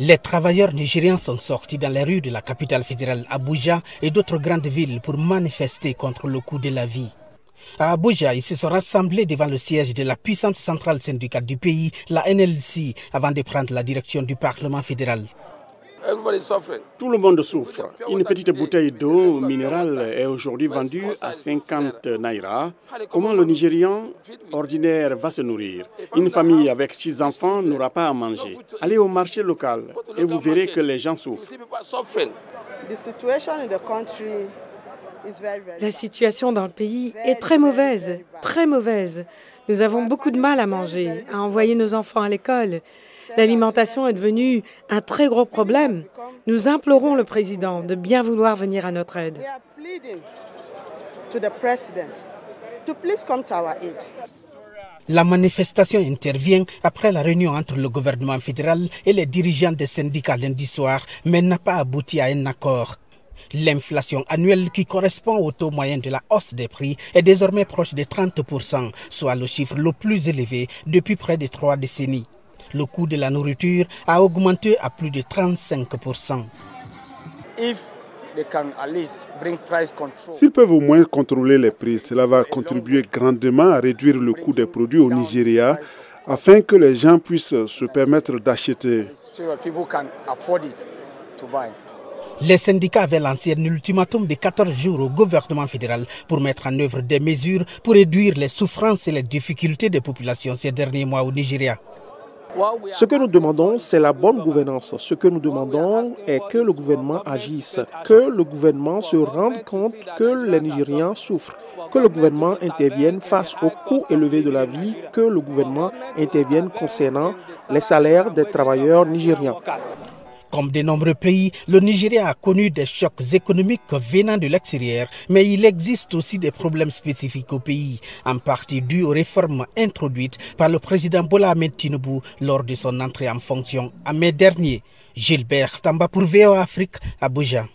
Les travailleurs nigériens sont sortis dans les rues de la capitale fédérale Abuja et d'autres grandes villes pour manifester contre le coût de la vie. À Abuja, ils se sont rassemblés devant le siège de la puissante centrale syndicale du pays, la NLC, avant de prendre la direction du Parlement fédéral. Tout le monde souffre. Une petite bouteille d'eau minérale est aujourd'hui vendue à 50 naira. Comment le Nigérian ordinaire va se nourrir? Une famille avec six enfants n'aura pas à manger. Allez au marché local et vous verrez que les gens souffrent. La situation dans le pays est très mauvaise, très mauvaise. Nous avons beaucoup de mal à manger, à envoyer nos enfants à l'école. L'alimentation est devenue un très gros problème. Nous implorons le président de bien vouloir venir à notre aide. La manifestation intervient après la réunion entre le gouvernement fédéral et les dirigeants des syndicats lundi soir, mais n'a pas abouti à un accord. L'inflation annuelle qui correspond au taux moyen de la hausse des prix est désormais proche de 30%, soit le chiffre le plus élevé depuis près de trois décennies. Le coût de la nourriture a augmenté à plus de 35%. S'ils peuvent au moins contrôler les prix, cela va contribuer grandement à réduire le coût des produits au Nigeria afin que les gens puissent se permettre d'acheter. Les syndicats avaient lancé un ultimatum de 14 jours au gouvernement fédéral pour mettre en œuvre des mesures pour réduire les souffrances et les difficultés des populations ces derniers mois au Nigeria. Ce que nous demandons, c'est la bonne gouvernance. Ce que nous demandons est que le gouvernement agisse, que le gouvernement se rende compte que les Nigériens souffrent, que le gouvernement intervienne face au coût élevé de la vie, que le gouvernement intervienne concernant les salaires des travailleurs nigériens. Comme de nombreux pays, le Nigeria a connu des chocs économiques venant de l'extérieur, mais il existe aussi des problèmes spécifiques au pays, en partie dus aux réformes introduites par le président Bola Ahmed Tinubu lors de son entrée en fonction en mai dernier. Gilbert Tamba pour VO Afrique, Abuja.